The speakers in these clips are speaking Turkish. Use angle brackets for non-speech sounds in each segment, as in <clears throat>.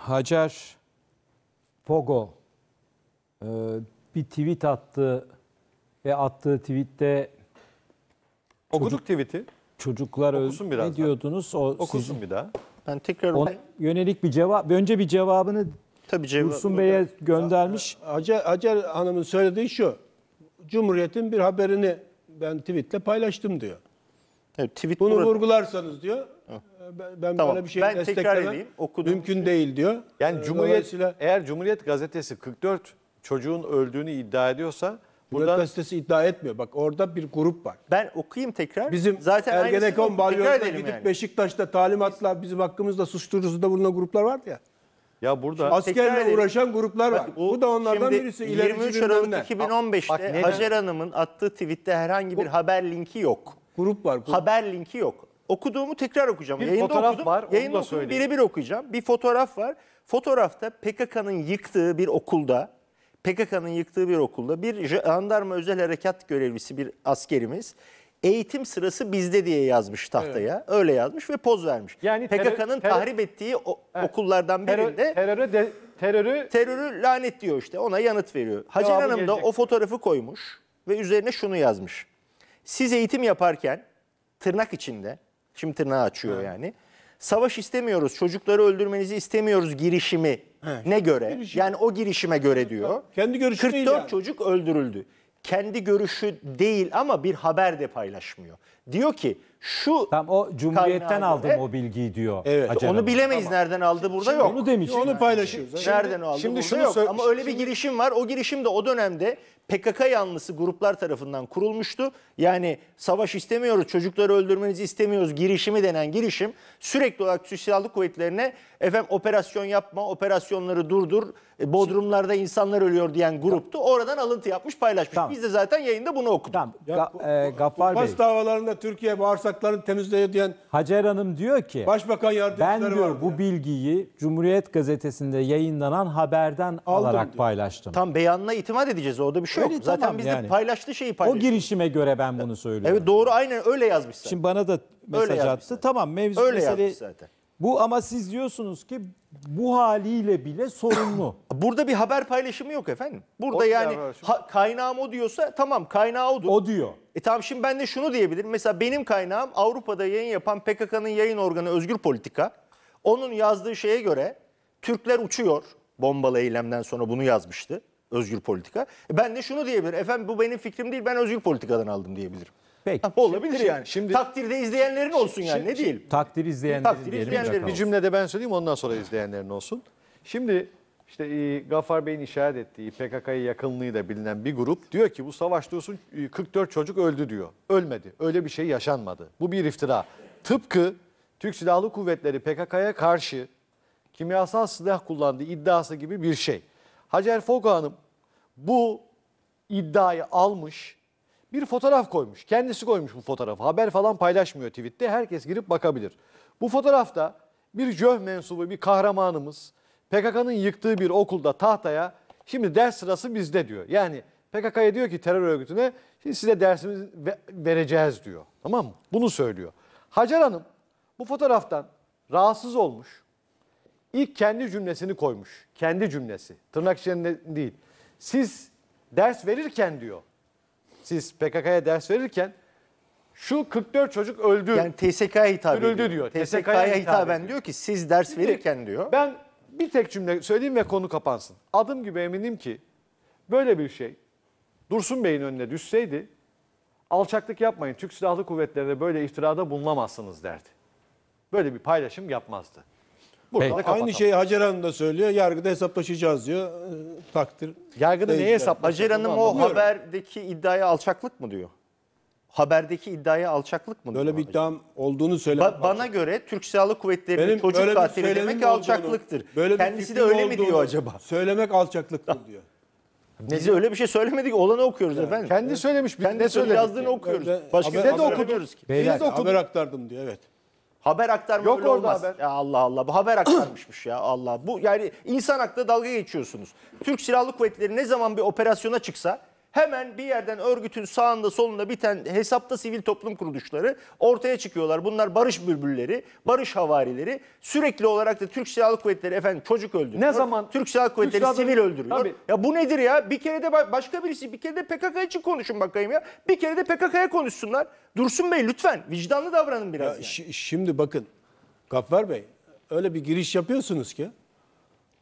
Hacer Pogo e, bir tweet attı ve attığı tweette Okuduk tweet'i. çocuklar Okusun ne birazdan. diyordunuz? O Okusun sizin- bir daha. Ben tekrar ona yönelik bir cevap. Önce bir cevabını tabii cevap. Dursun Bey'e göndermiş. Hacer, Hacer Hanım'ın söylediği şu. Cumhuriyet'in bir haberini ben tweetle paylaştım diyor. Evet, tweet Bunu burada. vurgularsanız diyor. Ben, ben Tamam, böyle bir şey ben tekrar desteklemem. edeyim. Okuduğum Mümkün değil diyor. Yani Ee, Cumhuriyet dolayısıyla eğer Cumhuriyet gazetesi 44 çocuğun öldüğünü iddia ediyorsa Cumhuriyet buradan Gazetesi iddia etmiyor. Bak orada bir grup var. Ben okuyayım tekrar. Bizim Zaten Ergenekon edelim gidip yani. Beşiktaş'ta talimatla bizim hakkımızda susturucuda bulunan gruplar vardı ya. ya burada Askerle edelim. uğraşan gruplar var. Bu, da onlardan Şimdi birisi. 23 İlerici Aralık bilmem ne. 2015'te Bak Hacer Hanım'ın attığı tweette herhangi bir haber linki yok. Grup var. Grup. Haber linki yok. Okuduğumu tekrar okuyacağım. Bir Yayında fotoğraf okudum. var, onu Yayında da okudum, söyleyeyim. birebir okuyacağım. Bir fotoğraf var. Fotoğrafta PKK'nın yıktığı bir okulda, PKK'nın yıktığı bir okulda bir jandarma özel harekat görevlisi bir askerimiz eğitim sırası bizde diye yazmış tahtaya. Öyle yazmış ve poz vermiş. Yani terör- PKK'nın terör- tahrip ettiği o- okullardan terör, birinde terörü, de, terörü terörü lanet diyor işte ona yanıt veriyor. Hacer Cevabı Hanım da gelecek. o fotoğrafı koymuş ve üzerine şunu yazmış. Siz eğitim yaparken tırnak içinde, şimdi tırnağı açıyor yani. Savaş istemiyoruz, çocukları öldürmenizi istemiyoruz girişimi ne göre? Yani o girişime göre diyor. Kendi görüşü 44 değil yani. çocuk öldürüldü. Kendi görüşü değil ama bir haber de paylaşmıyor. Diyor ki şu Tam o Cumhuriyet'ten aldım göre- o bilgiyi diyor. Evet, Hacer onu bilemeyiz nereden aldı burada yok. Onu demiş. Onu paylaşıyoruz. Nereden aldı? şimdi Burada şunu yok. Ama öyle bir girişim var. O girişim de o dönemde PKK yanlısı gruplar tarafından kurulmuştu. Yani savaş istemiyoruz, çocukları öldürmenizi istemiyoruz girişimi denen girişim sürekli olarak Türk Silahlı Kuvvetleri'ne efendim operasyon yapma, operasyonları durdur, e, bodrumlarda insanlar ölüyor diyen gruptu. Oradan alıntı yapmış, paylaşmış. Tamam. Biz de zaten yayında bunu okuduk. Tamam. Ga- e, Gaffar Bey. Pas davalarında Türkiye bağırsaklarını temizliyor diyen Hacer Hanım diyor ki başbakan yardımcıları ben diyor vardı bu bilgiyi Cumhuriyet Gazetesi'nde yayınlanan haberden alarak diyor. paylaştım. Tam beyanına itimat edeceğiz. Orada bir şey Öyle yok. Zaten tamam biz de yani. paylaştığı şeyi O paylaştık. girişime göre ben bunu söylüyorum. Evet doğru aynen öyle yazmış zaten. Şimdi bana da mesaj yazmış attı. zaten. Tamam mevzu Öyle mesele yazmış zaten. Bu ama siz diyorsunuz ki bu haliyle bile sorunlu. <clears throat> Burada bir haber paylaşımı yok efendim. Burada O yani ha, kaynağım o diyorsa tamam kaynağı odur. o diyor. E tamam şimdi ben de şunu diyebilirim. Mesela benim kaynağım Avrupa'da yayın yapan PKK'nın yayın organı Özgür Politika. Onun yazdığı şeye göre Türkler uçuyor. Bombalı eylemden sonra bunu yazmıştı Özgür Politika. E ben de şunu diyebilirim. Efendim bu benim fikrim değil ben Özgür Politika'dan aldım diyebilirim. Peki. Ha, olabilir Şimdi- yani. şimdi- Takdirde izleyenlerin olsun yani ne diyelim. Takdir izleyenlerin Takdir izleyenlerin bir cümlede ben söyleyeyim ondan sonra izleyenlerin olsun. Şimdi işte e, Gaffar Bey'in işaret ettiği PKK'ya yakınlığı da bilinen bir grup diyor ki bu savaş diyorsun e, 44 çocuk öldü diyor. Ölmedi. Öyle bir şey yaşanmadı. Bu bir iftira. Tıpkı Türk Silahlı Kuvvetleri PKK'ya karşı kimyasal silah kullandığı iddiası gibi bir şey. Hacer Fogo Hanım bu iddiayı almış, bir fotoğraf koymuş. Kendisi koymuş bu fotoğrafı. Haber falan paylaşmıyor tweette. Herkes girip bakabilir. Bu fotoğrafta bir jöh mensubu, bir kahramanımız PKK'nın yıktığı bir okulda tahtaya şimdi ders sırası bizde diyor. Yani PKK'ya diyor ki terör örgütüne şimdi size dersimizi ve- vereceğiz diyor. Tamam mı? Bunu söylüyor. Hacer Hanım bu fotoğraftan rahatsız olmuş. İlk kendi cümlesini koymuş. Kendi cümlesi. Tırnak içinde değil. Siz ders verirken diyor. Siz PKK'ya ders verirken şu 44 çocuk öldü. Yani TSK'ya hitap Öldü ediyor. diyor. TSK'ya TSK'ya hitap hitaben ediyor. diyor ki siz ders verirken diyor. Ben bir tek cümle söyleyeyim ve konu kapansın. Adım gibi eminim ki böyle bir şey Dursun Bey'in önüne düşseydi alçaklık yapmayın. Türk Silahlı Kuvvetleri'ne böyle iftirada bulunamazsınız derdi. Böyle bir paylaşım yapmazdı. Burada Peki. Aynı şeyi Hacer Hanım da söylüyor. Yargıda hesaplaşacağız diyor. Ee, Takdir. Yargıda neye hesaplaşacak Hacer Hanım o haberdeki iddiaya alçaklık mı diyor? Haberdeki iddiaya alçaklık mı Böyle diyor? bir iddiam olduğunu söylemek. Ba- bana göre Türk Silahlı Kuvvetleri'nin Benim çocuk böyle bir katili söylemim demek olduğunu, alçaklıktır. böyle bir Kendisi de fikrim öyle mi olduğunu diyor acaba? Söylemek alçaklıktır diyor. Biz öyle bir şey söylemedik. Olanı okuyoruz efendim. Kendi söylemiş. biz ne Kendisi söyledik yazdığını ki? okuyoruz. Ben- Başka haber- haber- de okumuyoruz ki. Beyler, Biz de okuduk. Haber aktardım diyor evet. Haber aktarma Yok öyle orada olmaz. haber. Ya Allah Allah bu haber aktarmışmış ya Allah. Bu yani insan haklı dalga geçiyorsunuz. Türk Silahlı Kuvvetleri ne zaman bir operasyona çıksa Hemen bir yerden örgütün sağında solunda biten hesapta sivil toplum kuruluşları ortaya çıkıyorlar. Bunlar barış bülbülleri, barış havarileri. Sürekli olarak da Türk Silahlı Kuvvetleri efendim çocuk öldürüyor. Ne zaman- Türk Silahlı Kuvvetleri Silahlı- sivil öldürüyor. Tabii. Ya bu nedir ya? Bir kere de ba- başka birisi, bir kere de PKK için konuşun bakayım ya. Bir kere de PKK'ya konuşsunlar. Dursun Bey lütfen vicdanlı davranın biraz. Ya yani. şi- şimdi bakın Gaffar Bey öyle bir giriş yapıyorsunuz ki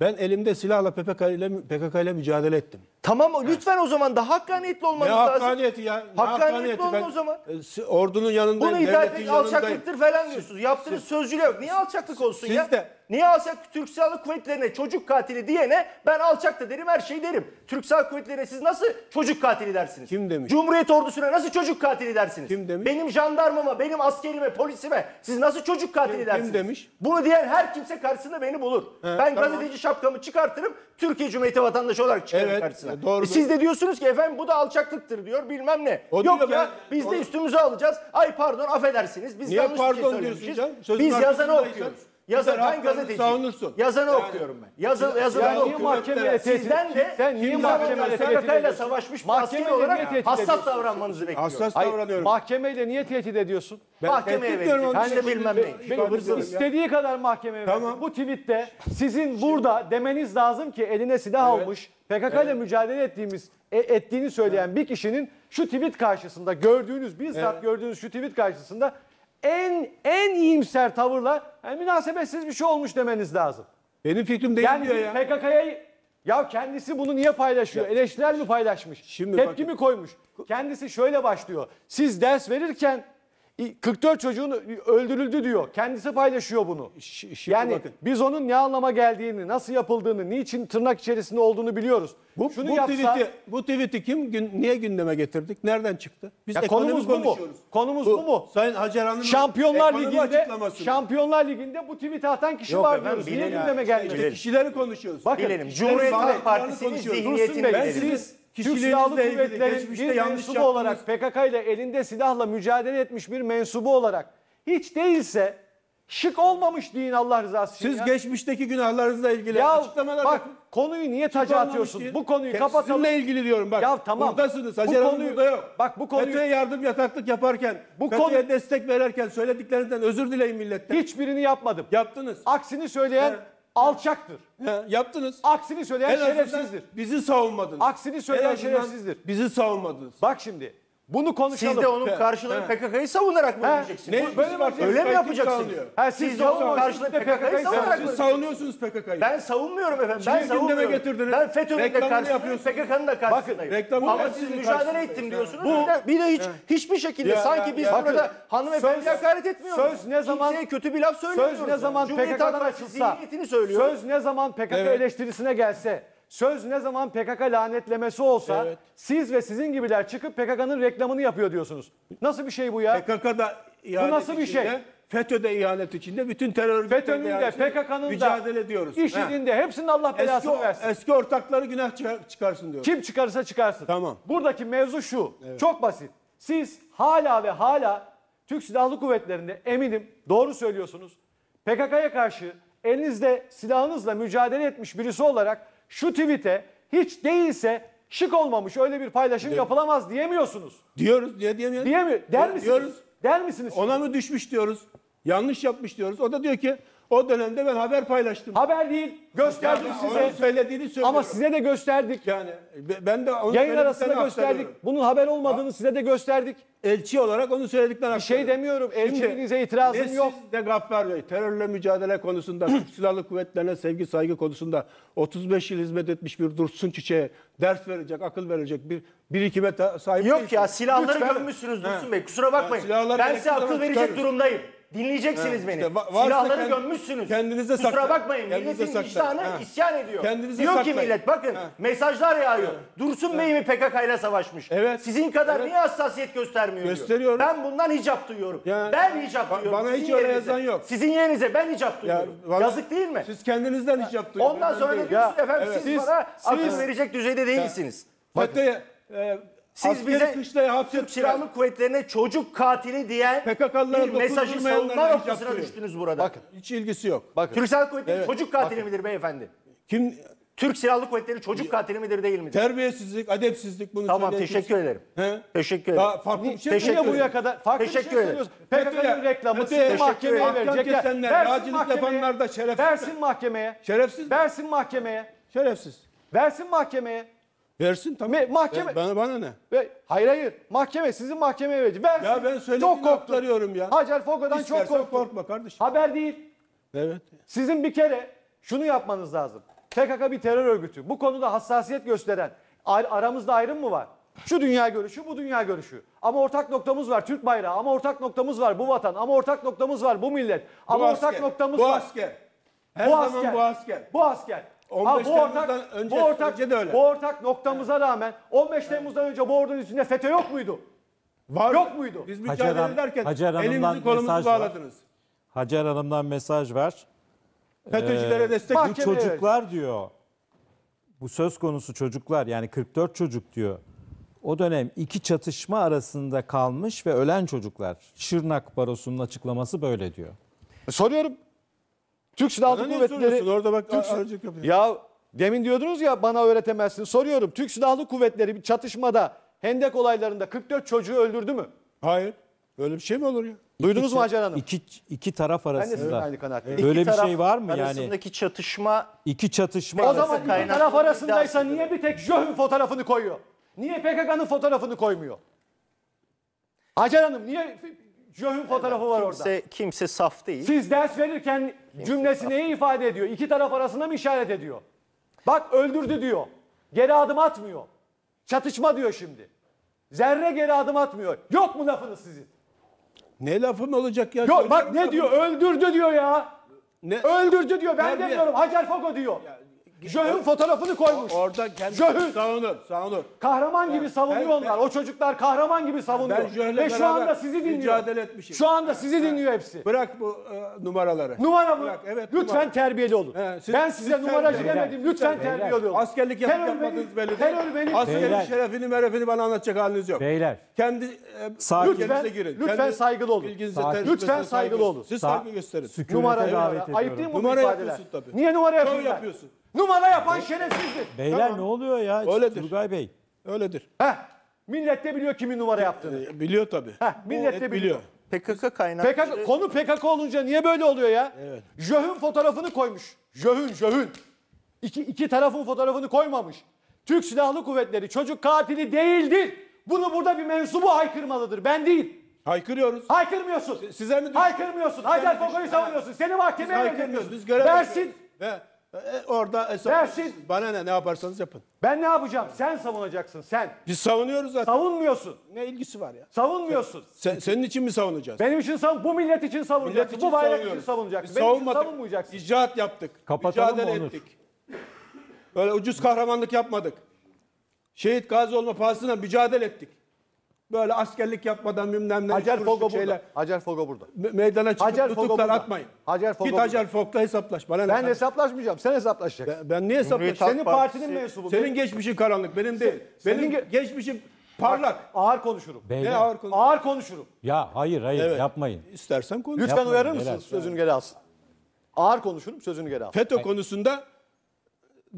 ben elimde silahla PKK ile PKK ile mücadele ettim. Tamam lütfen o zaman da hakkaniyetli Ne olmanız lazım. hakkaniyeti ya? ne Hakkaniyetli olun Ben, o zaman. e, ordunun yanındayım, Bunu iddia etmek alçaklıktır falan diyorsunuz. Yaptığınız sözcüğüyle yok. Niye alçaklık olsun siz ya? de- Niye alçak Türk Silahlı Kuvvetleri'ne çocuk katili diyene ben alçak da derim her şeyi derim. Türk Silahlı Kuvvetleri'ne siz nasıl çocuk katili dersiniz? Kim demiş? Cumhuriyet ordusuna nasıl çocuk katili dersiniz? Kim demiş? Benim jandarmama, benim askerime, polisime siz nasıl çocuk katili kim dersiniz? demiş? Bunu diyen her kimse karşısında beni bulur. ben tamam. gazeteci şapkamı çıkartırım. Türkiye Cumhuriyeti vatandaşı olarak çıkarım Evet, karşısına. E, doğrudur. E, siz de diyorsunuz ki efendim bu da alçaklıktır diyor bilmem ne. O Yok ya ben- biz de onu- üstümüze alacağız. Ay pardon affedersiniz biz Niye yanlış bir şey pardon diyorsun canım? Sözün Biz yazanı okuyoruz. Yazan, ben haklarını gazeteciyim. savunursun. Yazanı Yani- okuyorum ben. Yazan, yazanı Yani okuyorum. mahkemeye Sizden de sen niye mahkemeye ediyorsun? savaşmış bir asker olarak tehdit hassas ediyorsun? davranmanızı bekliyorum. Hassas Hayır, davranıyorum. mahkemeyle niye tehdit ediyorsun? Ben mahkemeye onun de için bilmem ne. istediği kadar mahkemeye Tamam. Bu tweette sizin burada demeniz lazım ki eline silah almış PKK ile mücadele ettiğimiz e, ettiğini söyleyen bir kişinin şu tweet karşısında gördüğünüz bizzat Evet. gördüğünüz şu tweet karşısında en en iyimser tavırla yani münasebetsiz bir şey olmuş demeniz lazım. Benim fikrim değil Yani diyor ya. PKK'ya ya kendisi bunu niye paylaşıyor? Eleştirel mi paylaşmış? Şimdi Tepki bakın. mi koymuş? Kendisi şöyle başlıyor. Siz ders verirken 44 çocuğun öldürüldü diyor. Kendisi paylaşıyor bunu. Ş- şimdi yani bakın. biz onun ne anlama geldiğini, nasıl yapıldığını, niçin tırnak içerisinde olduğunu biliyoruz. Bu, Şunu bu yapsa tweet'i, bu tweet'i kim gün, niye gündeme getirdik? Nereden çıktı? Biz Ya konumuz bu mu? konuşuyoruz. Konumuz bu mu? Sayın Hacer Hanım'ın Şampiyonlar Ligi'nde. Şampiyonlar Ligi'nde bu tweet'i atan kişi Yok var efendim, diyoruz. Niye gündeme gelmedi? İşte kişileri konuşuyoruz. Bakın, Bilelim. Cumhuriyet Halk Partisi'nin zihniyetini bilelim. siz Türk Silahlı Kuvvetleri'nin bir mensubu olarak PKK ile elinde silahla mücadele etmiş bir mensubu olarak hiç değilse şık olmamış deyin Allah rızası için Siz ya. geçmişteki günahlarınızla ilgili ya açıklamalar bak yapın. konuyu niye taca atıyorsun? değil. Bu konuyu kapatalım. Sizinle ilgili diyorum bak. Ya tamam. Buradasınız. Bu Hacer Hanım konuyu- burada yok. bak bu konuyu- FETÖ'ye yardım yataklık yaparken, Bu FETÖ'ye konu- destek verirken söylediklerinden özür dileyin milletten. Hiçbirini yapmadım. Yaptınız. Aksini söyleyen Evet. Alçaktır. He, yaptınız. Aksini söyleyen En şerefsizdir. bizi savunmadınız. Aksini söyleyen şerefsizdir. Bizi savunmadınız. Bak şimdi bunu konuşalım. Siz de onun karşılığını. PKK'yı savunarak mı ödeyeceksiniz? Ne böyle mi Öyle mi yapacaksınız? Ha, siz Siz de onun karşılığında PKK'yı savunarak Siz mı savunuyorsunuz PKK'yı. Ben savunmuyorum efendim. Ben gündeme savunmuyorum. getirdiniz. Ben FETÖ'nün de karşısındayım. PKK'nın da karşısındayım. Ama siz mücadele ettim diyorsunuz. Bu- Bir de, hiç hiçbir şekilde Ya, sanki ya, biz burada Bakın, hanımefendi söz- hakaret etmiyoruz. söz ne zaman- Kimseye kötü bir laf söylemiyoruz. Söz ne zaman PKK'dan açılsa, söz ne zaman PKK eleştirisine gelse, söz ne zaman PKK lanetlemesi olsa Evet. siz ve sizin gibiler çıkıp PKK'nın reklamını yapıyor diyorsunuz. Nasıl bir şey bu ya? PKK'da ihanet nasıl bir içinde, şey? FETÖ'de ihanet içinde bütün terör örgütlerinde FETÖ'nün de ihanet içinde PKK'nın da mücadele ediyoruz. IŞİD'in de hepsinin Allah Eski, belasını versin. eski ortakları günah çıkar- çıkarsın diyor. Kim çıkarırsa çıkarsın. Tamam. Buradaki mevzu şu. Çok basit. Siz hala ve hala Türk Silahlı Kuvvetleri'nde eminim doğru söylüyorsunuz. PKK'ya karşı elinizde silahınızla mücadele etmiş birisi olarak şu tweet'e hiç değilse şık olmamış öyle bir paylaşım yapılamaz diyemiyorsunuz. Diyoruz diye diyemiyoruz. Diyemiyor. Der misiniz? Diyoruz. Der misiniz? Ona mı düşmüş diyoruz. Yanlış yapmış diyoruz. O da diyor ki o dönemde ben haber paylaştım. Haber değil. Gösterdik size. onun söylediğini söylüyorum. Ama size de gösterdik. yani ben de onun Yayın arasında söylediklerini gösterdik. aktarıyorum. Bunun haber olmadığını size de gösterdik. Elçi olarak onun söylediklerini Bir şey demiyorum. Elçiliğinize itirazım ne yok. siz de Gaffar Bey terörle mücadele konusunda Türk <clears throat> Silahlı Kuvvetlerine sevgi saygı konusunda 35 yıl hizmet etmiş bir Dursun Çiçek'e ders verecek, akıl verecek bir birikime ta- sahip Yok değilsiniz. ya silahları Lütfen. gömmüşsünüz He. Dursun Bey. Kusura bakmayın. Ya silahlar ben gerektiği size akıl verecek çıkarırız. durumdayım. Dinleyeceksiniz beni. işte va- varsa Silahları kend- gömmüşsünüz. kendinize Kusura saklayın. bakmayın. Kendinize Milletin saklayın. vicdanı He. isyan ediyor. Kendinize Diyor ki saklayın. millet bakın mesajlar yağıyor. Dursun Bey mi PKK ile savaşmış? Evet. Sizin kadar Evet. niye hassasiyet göstermiyor diyor. Gösteriyorum. Ben bundan hicap duyuyorum. Ya, ben hicap ba- duyuyorum. bana Sizin hiç öyle yerinize. yazan yok. Sizin yerinize ben hicap duyuyorum. bana- Yazık değil mi? Siz kendinizden hiç yaptınız. Ondan sonra da diyorsunuz efendim siz, bana akıl verecek düzeyde değilsiniz. FETÖ'ye e, Siz askeri bize kışlaya Türk. Silahlı Kuvvetlerine çocuk katili diyen PKK'lılara bir mesajı savunma noktasına düştünüz burada. Bakın. Hiç ilgisi yok. Bakın. Türk Silahlı Kuvvetleri Evet, çocuk katili midir beyefendi? Kim Türk Silahlı Kuvvetleri çocuk katili midir değil midir? Terbiyesizlik, edepsizlik bunu Tamam söyleyen teşekkür kimse- ederim. He? Teşekkür Daha ederim. farklı bir şey Teşekkür Niye ederim. buraya kadar farklı Teşekkür bir şey ederim. söylüyorsun? PKK'nın reklamı FETÖ'ye- sizi mahkemeye Ahkam verecekler. kesenler, Versin yağcılık mahkemeye. yapanlar da şerefsiz. Versin mahkemeye. Şerefsiz. Versin mahkemeye. Şerefsiz. Versin mahkemeye. Versin tamam. Me- mahkeme- bana, bana ne? Ve hayır hayır. Mahkeme sizin mahkemeye verecek. Versin. Ya ben korktum. aktarıyorum ya. Hacer Fogo'dan çok korktum. korkma kardeşim. Haber değil. Evet. Sizin bir kere şunu yapmanız lazım. PKK bir terör örgütü. Bu konuda hassasiyet gösteren ar- aramızda ayrım mı var? Şu dünya görüşü, bu dünya görüşü. Ama ortak noktamız var Türk bayrağı. Ama ortak noktamız var bu vatan. Ama ortak noktamız var bu millet. Ama ortak asker, noktamız bu var. asker. Her bu zaman asker. bu asker. Bu asker. 15 Ha, bu ortak, Temmuz'dan önce- bu ortak, önce de öyle. bu ortak noktamıza rağmen 15 Temmuz'dan önce bu ordunun üstünde FETÖ yok muydu? Var Yok muydu? Biz Hacer mücadele Hanım- ederken Hacer Hanım'dan elimizi kolumuzu mesaj var. bağladınız. Hacer Hanım'dan mesaj var. FETÖ'cülere destek bak- Bu Mahkemeye çocuklar diyor. Bu söz konusu çocuklar yani 44 çocuk diyor. O dönem iki çatışma arasında kalmış ve ölen çocuklar. Şırnak Barosu'nun açıklaması böyle diyor. Soruyorum. Türk Silahlı Bana Kuvvetleri... Orada bak Türk- aracılık yapıyor. Ya demin diyordunuz ya bana öğretemezsin. Soruyorum. Türk Silahlı Kuvvetleri bir çatışmada Hendek olaylarında 44 çocuğu öldürdü mü? Hayır. Öyle bir şey mi olur ya? Duydunuz İki mu Hacer Hanım? İki, iki taraf Ben de arasında. aynı kanaatteyim. İki Böyle bir şey var mı yani? Arasındaki çatışma İki çatışma O zaman iki taraf arasındaysa niye bir tek JÖH'ün fotoğrafını koyuyor? Niye PKK'nın fotoğrafını koymuyor? Hacer Hanım niye JÖH'ün fotoğrafı var orada? kimse, kimse saf değil. Siz ders verirken cümlesi neyi ifade ediyor? İki taraf arasında mı işaret ediyor? Bak öldürdü diyor. Geri adım atmıyor. Çatışma diyor şimdi. Zerre geri adım atmıyor. Yok mu lafınız sizin? Ne lafım olacak ya? Yok bak ne diyor? lafım. Öldürdü diyor ya. Ne? Öldürdü diyor. Ben Terbiye- demiyorum. Hacer Fogo diyor. JÖH'ün fotoğrafını koymuş. Orada kendi Jöhün. savunur, savunur. Kahraman gibi savunuyor ben- onlar. O çocuklar kahraman gibi savunuyor. Ben Jöh'le Ve şu beraber anda sizi dinliyor. mücadele etmişim. Şu anda sizi dinliyor hepsi. Bırak bu e, numaraları. Numara mı? Bırak, evet, lütfen numara. terbiyeli olun. He, siz- ben size lütfen numaracı beyler, demedim. Lütfen beyler. terbiyeli olun. Askerlik yapıp Terör yapmadığınız belli terör değil. benim- Askerin Beyler. şerefini merefini bana anlatacak haliniz yok. Beyler. Kendi e, Sakin. ülkenize Lütfen- girin. lütfen Kendi saygılı olun. bilginize, Sakin. tecrübenize Lütfen saygılı olun. Siz Sa- saygı gösterin. Numara davet numara. ediyorum. Ayıp değil mi bu Numara ifadeler? yapıyorsun tabii. Niye numara Şov yapıyorsun? yapıyorsun. Numara yapan şerefsizdir. Beyler ne oluyor ya? Öyledir. Turgay Bey. Öyledir. Heh, millet de biliyor kimin numara yaptığını. E, biliyor tabii. Heh, millet de biliyor. PKK kaynaklı. PKK, konu PKK olunca niye böyle oluyor ya? Evet. Jöh'ün fotoğrafını koymuş. Jöh'ün, Jöh'ün. İki, iki tarafın fotoğrafını koymamış. Türk Silahlı Kuvvetleri çocuk katili değildir. Bunu burada bir mensubu haykırmalıdır. Ben değil. Haykırıyoruz. Haykırmıyorsun. Size mi düşün- Haykırmıyorsun. Mi Fogo'yu düşün- savunuyorsun. Seni Biz mahkemeye haykırmıyoruz. vermiyorsun. Biz görev Versin. yapıyoruz. Ve e, orada hesap Versin. Bana ne ne yaparsanız yapın. Ben ne yapacağım? Sen savunacaksın sen. Biz savunuyoruz zaten. Savunmuyorsun. Ne ilgisi var ya? Savunmuyorsun. Sen, senin için mi savunacağız? Benim için savun, bu millet için savunacaksın. Millet için bu bayrak için savunuyoruz. savunacaksın. Biz Benim için savunmadık. savunmayacaksın. İcraat yaptık. Kapatalım mücadele mı Onur? ettik. Böyle ucuz kahramanlık yapmadık. Şehit gazi olma pahasına mücadele ettik. Böyle askerlik yapmadan bilmem ne. Hacer Fogo burada. Hacer Fogo burada. Me- Meydana çıkıp Hacer Fogo tutuklar burada. atmayın. Hacer Fogo Git. Hacer Fog'la hesaplaş. Bana ne Ben hesaplaşmayacağım. Sen hesaplaşacaksın. ben, ben niye? Halk Senin partinin mensubu. Senin geçmişin karanlık, benim değil. senin Benim ge- geçmişim parlak. ağır konuşurum. Ne Beyler. ağır konu. Ağır konuşurum. Ya hayır hayır Evet. yapmayın. İstersen konuş. Lütfen Yapmayın, uyarır mısınız? Sözünü geri alsın. Ağır konuşurum, sözünü geri al. FETÖ konusunda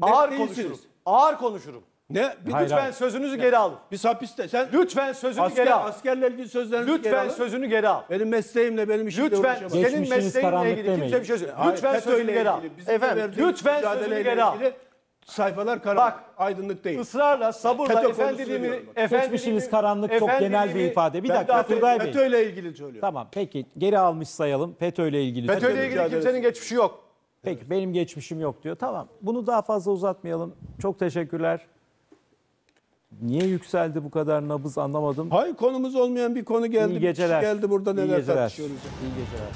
Ağır konuşurum. Ağır konuşurum. Ne? Bir, Hayır, Lütfen hayır. sözünüzü geri alın. Biz hapiste. Sen Lütfen sözünü asker, geri al. askerle ilgili sözlerinizi geri Lütfen alın. sözünü geri al. Benim mesleğimle benim işimle Lütfen uğraşamazsın. senin Geçmişiniz mesleğinle karanlık ilgili kimse demeyin. bir şey. Hayır, Lütfen FETÖ'yle sözünü geri al. ilgili, bizim Efendim, verdiğimiz lütfen sözünü geri al. ilgili sayfalar karanlık, Bak, aydınlık değil. Israrla, sabırla, FETÖ konusunu efendiliğimi, diyorum bak. efendiliğimi, Geçmişiniz karanlık çok genel bir efendiliğimi- ifade. Bir Ben dakika FETÖ, Turgay Bey. FETÖ'yle ilgili söylüyorum. Tamam peki geri almış sayalım. FETÖ ile ilgili. FETÖ'yle ilgili mücadelesi. kimsenin geçmişi yok. Peki benim geçmişim yok diyor. Tamam bunu daha fazla uzatmayalım. Çok teşekkürler. Niye yükseldi bu kadar nabız anlamadım. Hayır konumuz olmayan bir konu geldi. İyi bir kişi geceler. geldi burada İyi neler geceler. tartışıyoruz. İyi geceler.